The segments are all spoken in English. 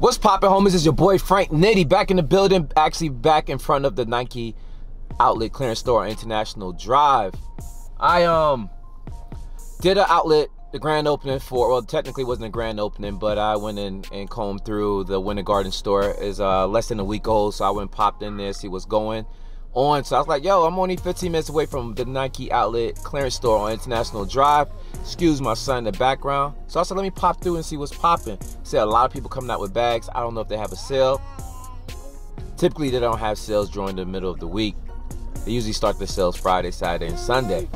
What's poppin', homies? It's your boy Frank Nitty back in the building, actually back in front of the Nike outlet clearance store on International Drive. I um did an outlet, the grand opening for well, technically wasn't a grand opening, but I went in and combed through the Winter Garden store. is uh less than a week old, so I went popped in there, see what's going on. So I was like, yo, I'm only 15 minutes away from the Nike outlet clearance store on International Drive. Excuse my son in the background. So I said, let me pop through and see what's popping. See a lot of people coming out with bags. I don't know if they have a sale. Typically, they don't have sales during the middle of the week. They usually start the sales Friday, Saturday, and Sunday.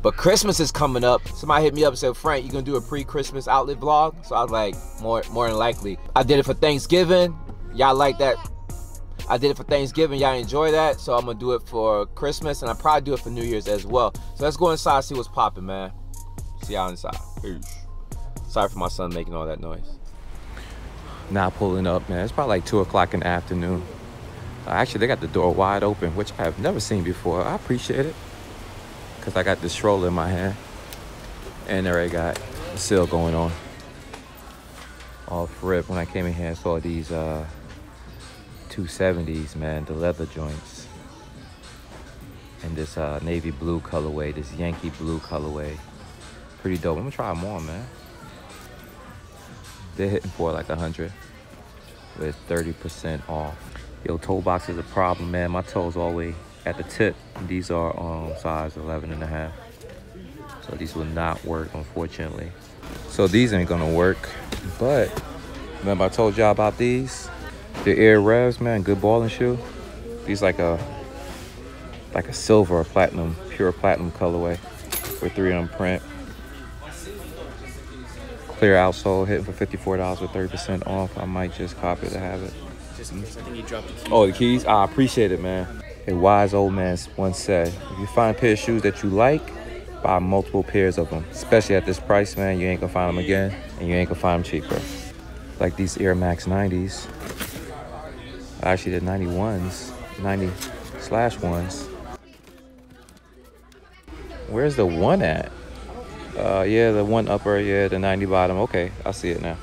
But Christmas is coming up. Somebody hit me up and said, Frank, you gonna do a pre-Christmas outlet vlog? So I was like, more more than likely. I did it for Thanksgiving. Y'all like that I did it for Thanksgiving. Y'all enjoy that. So I'm gonna do it for Christmas and I probably do it for New Year's as well. So let's go inside see what's popping, man. See y'all inside. Peace. Sorry for my son making all that noise. Now pulling up, man. It's probably like two o'clock in the afternoon. Uh, actually, they got the door wide open, which I have never seen before. I appreciate it. Cause I got this stroller in my hand. And there I got the sale going on. Off rip when I came in here and saw these uh 270s, man, the leather joints. And this uh, navy blue colorway, this Yankee blue colorway. Pretty dope. I'm gonna try them on, man. They're hitting for like a 100 with 30% off. Yo, toe box is a problem, man. My toes the at the tip. These are um, size 11 and a half. So these will not work, unfortunately. So these ain't gonna work, but remember I told y'all about these? The Air Revs, man, good balling shoe. These like a like a silver or platinum, pure platinum colorway with 3M print. Clear outsole, hitting for $54 with 30% off. I might just copy to have it. Just in case, I think you dropped the keys. Oh, the keys? I appreciate it, man. A wise old man once said, if you find a pair of shoes that you like, buy multiple pairs of them. Especially at this price, man, you ain't gonna find them again, and you ain't gonna find them cheaper. Like these Air Max 90s. Actually, the 91s, 90 slash ones. Where's the one at? Uh, yeah, the one upper, yeah, the 90 bottom. Okay, I see it now.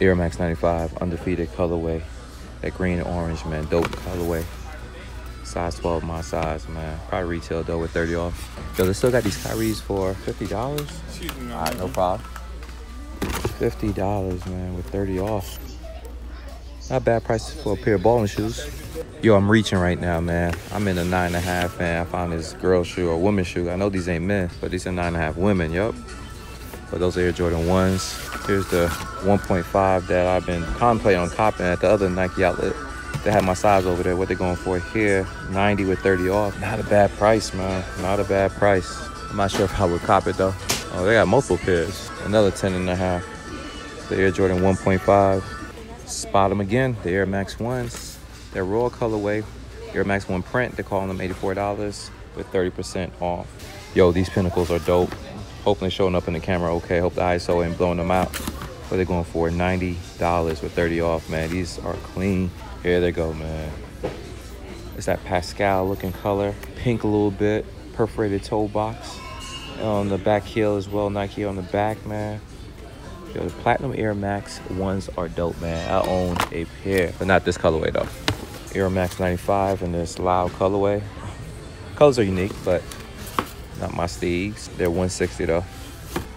Air Max 95, undefeated colorway. That green and orange, man, dope colorway. Size 12, my size, man. Probably retail though with 30 off. Yo, they still got these Kyries for $50? Excuse me, All right, no problem. $50, man, with 30 off. Not bad price for a pair of balling shoes. Yo, I'm reaching right now, man. I'm in a nine and a half, man. I found this girl shoe or woman shoe. I know these ain't men, but these are nine and a half women, yup. But those are Air Jordan 1s. Here's the 1.5 that I've been contemplating on copping at the other Nike outlet. They have my size over there. What they're going for here, 90 with 30 off. Not a bad price, man. Not a bad price. I'm not sure if I would cop it though. Oh, they got multiple pairs. Another 10 and a half. The Air Jordan 1.5. Spot them again, the Air Max 1s. They're raw colorway, Air Max 1 print. They're calling them $84 with 30% off. Yo, these pinnacles are dope. Hopefully showing up in the camera okay. Hope the ISO ain't blowing them out. But they're going for $90 with 30 off, man. These are clean. Here they go, man. It's that Pascal looking color. Pink a little bit. Perforated toe box. On the back heel as well. Nike on the back, man. Yo, the Platinum Air Max ones are dope, man. I own a pair, but not this colorway though. Air Max 95 in this loud colorway. Colors are unique, but not my steeds. They're 160 though.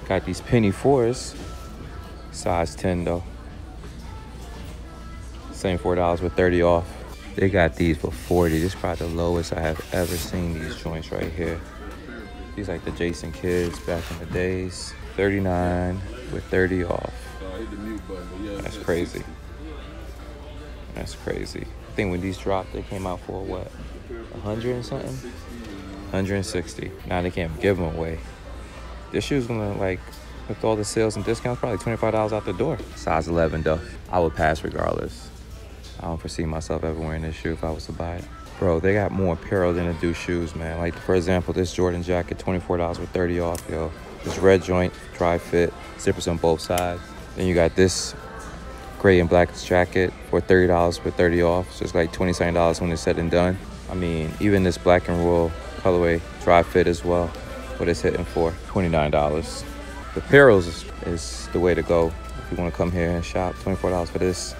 Got these penny fours, size 10 though. Same $4 with 30 off. They got these for 40. This is probably the lowest I have ever seen these joints right here. These like the Jason Kidds back in the days. 39 with 30 off. That's crazy. That's crazy. I think when these dropped, they came out for what? 100 and something? 160. Now they can't give them away. This shoe's gonna like, with all the sales and discounts, probably $25 out the door. Size 11 though. I would pass regardless. I don't foresee myself ever wearing this shoe if I was to buy it. Bro, they got more apparel than they do shoes, man. Like, for example, this Jordan jacket, $24 with 30 off, yo. This red joint, Dri-FIT, zippers on both sides. Then you got this gray and black jacket for $30 with 30 off. So it's like $27 when it's said and done. I mean, even this black and royal colorway, Dri-FIT as well. What it's hitting for, $29. The apparel is, is the way to go. if you want to come here and shop. $24 for this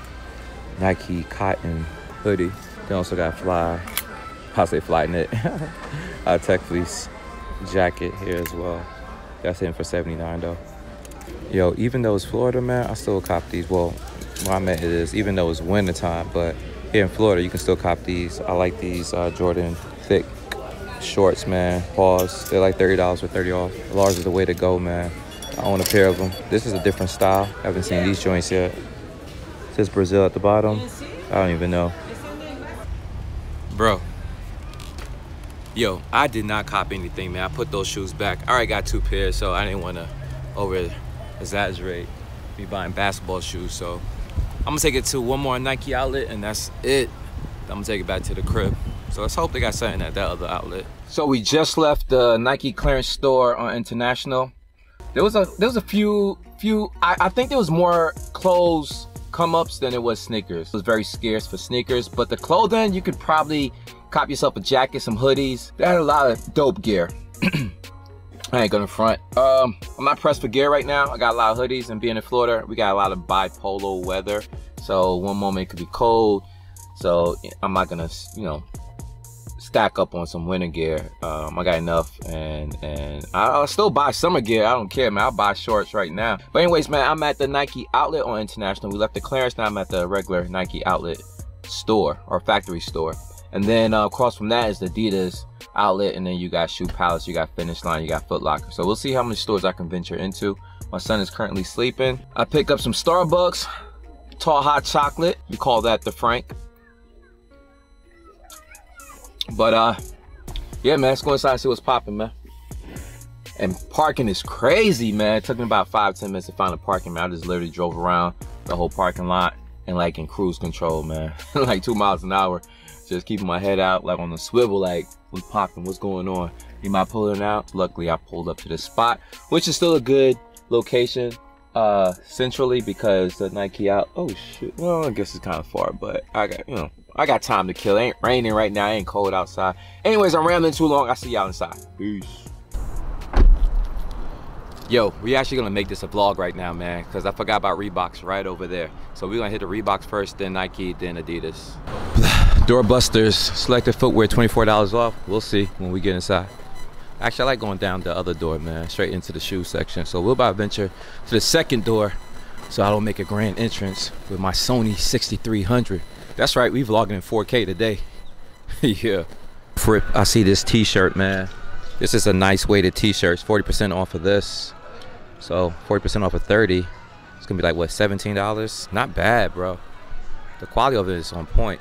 Nike cotton hoodie. They also got fly, I say fly knit, uh, tech fleece jacket here as well. That's in for 79 though. Yo, even though it's Florida, man, I still cop these. Well, my I meant is, even though it's winter time, but here in Florida, you can still cop these. I like these uh, Jordan thick shorts, man. Pause. They're like $30 for 30 off. Large is the way to go, man. I own a pair of them. This is a different style. I haven't seen these joints yet. It says Brazil at the bottom. I don't even know. Bro. Yo, I did not cop anything, man. I put those shoes back. I already got two pairs, so I didn't want to over exaggerate me buying basketball shoes. So I'm gonna take it to one more Nike outlet, and that's it. I'm gonna take it back to the crib. So let's hope they got something at that other outlet. So we just left the Nike clearance store on International. There was a there was a few few. I, I think there was more clothes come ups than it was sneakers. It was very scarce for sneakers, but the clothing you could probably cop yourself a jacket, some hoodies. They had a lot of dope gear. I ain't gonna front. Um, I'm not pressed for gear right now. I got a lot of hoodies and being in Florida, we got a lot of bipolar weather. So one moment it could be cold. So I'm not gonna, you know, stack up on some winter gear. Um, I got enough, and and I'll still buy summer gear. I don't care, man. I'll buy shorts right now. But anyways, man, I'm at the Nike outlet on International. We left the clearance. Now I'm at the regular Nike outlet store or factory store. And then uh, across from that is the Adidas outlet, and then you got Shoe Palace, you got Finish Line, you got Foot Locker. So we'll see how many stores I can venture into. My son is currently sleeping. I picked up some Starbucks, tall hot chocolate. We call that the Frank. But uh, yeah, man, let's go inside and see what's popping, man. And parking is crazy, man. It took me about five, ten minutes to find a parking, man. I just literally drove around the whole parking lot and like in cruise control, man. like two miles an hour. Just keeping my head out, like on the swivel, like what's popping, what's going on. Am I pulling out? Luckily, I pulled up to the spot, which is still a good location uh centrally because the Nike out. Oh shit. Well, I guess it's kind of far, but I got you know I got time to kill. It ain't raining right now. It ain't cold outside. Anyways, I'm rambling too long. I see y'all inside. Peace. Yo, we actually gonna make this a vlog right now, man, because I forgot about Reeboks right over there. So we're gonna hit the Reeboks first, then Nike, then Adidas. Doorbusters, selected footwear, $24 off. We'll see when we get inside. Actually, I like going down the other door, man, straight into the shoe section. So we'll about venture to the second door so I don't make a grand entrance with my Sony 6300. That's right, we vlogging in 4K today. yeah. Fripp, I see this t-shirt, man. This is a nice weighted t-shirt. It's 40% off of this. So 40% off of 30. It's gonna be like what, $17? Not bad, bro. The quality of it is on point.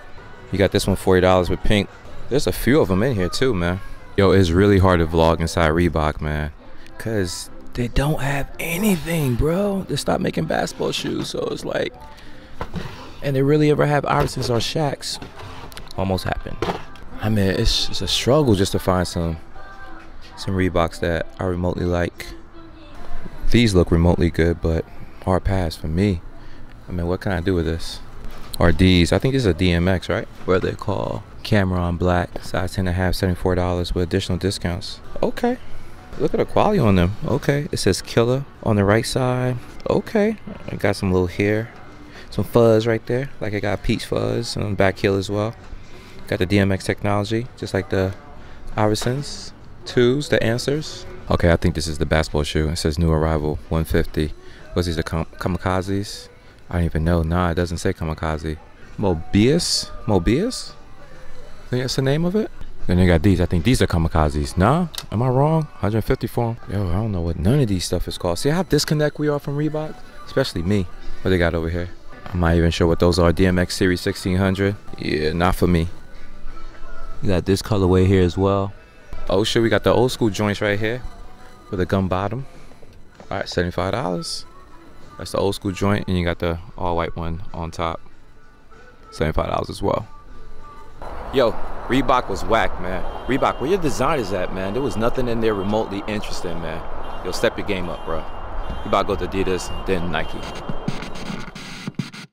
You got this one $40 with pink. There's a few of them in here too, man. Yo, it's really hard to vlog inside Reebok, man. Cause they don't have anything, bro. They stopped making basketball shoes, so it's like and they really ever have Iversons or Shaqs. Almost happened. I mean, it's, it's a struggle just to find some some Reeboks that I remotely like. These look remotely good, but hard pass for me. I mean, what can I do with this? Or these, I think this is a DMX, right? Where they call Cameron Black, size 10 and a half, $74 with additional discounts. Okay. Look at the quality on them. Okay. It says Killer on the right side. Okay. I got some little hair some fuzz right there like I got peach fuzz on the back heel as well got the DMX technology just like the Iversons twos the answers okay I think this is the basketball shoe it says new arrival 150 Was these the kam kamikazes I don't even know nah it doesn't say kamikaze Mobius Mobius I think that's the name of it then they got these. I think these are kamikazes. Nah, am I wrong? 150 for them. Yo, I don't know what none of these stuff is called. See how disconnect we are from Reebok? Especially me. What they got over here? I'm not even sure what those are. DMX Series 1600. Yeah, not for me. We got this colorway here as well. Oh shit, we got the old school joints right here with a gum bottom. All right, $75. That's the old school joint, and you got the all white one on top. $75 as well. Yo, Reebok was whack, man. Reebok, where your designers at, man? There was nothing in there remotely interesting, man. Yo, step your game up, bro. You about to go to Adidas, then Nike.